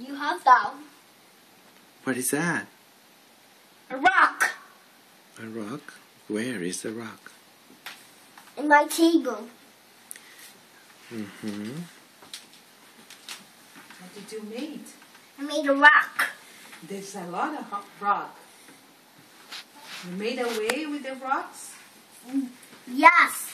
you have that. What is that? a rock A rock? Where is the rock? in my table. Mm-hmm. What did you make? I made a rock. There's a lot of rock. You made away with the rocks? Yes.